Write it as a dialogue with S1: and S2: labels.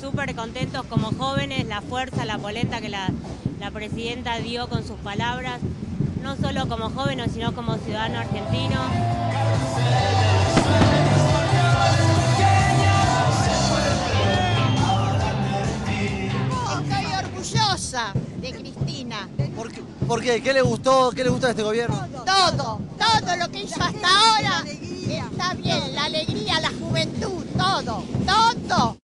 S1: súper contentos como jóvenes, la fuerza, la polenta que la, la presidenta dio con sus palabras, no solo como jóvenes, sino como ciudadano argentino.
S2: Estoy orgullosa de Cristina.
S3: ¿Por qué? ¿Por qué? ¿Qué le gustó? ¿Qué le gusta de este gobierno?
S2: Todo, todo lo que hizo hasta ahora está bien. La alegría, la juventud, todo, todo.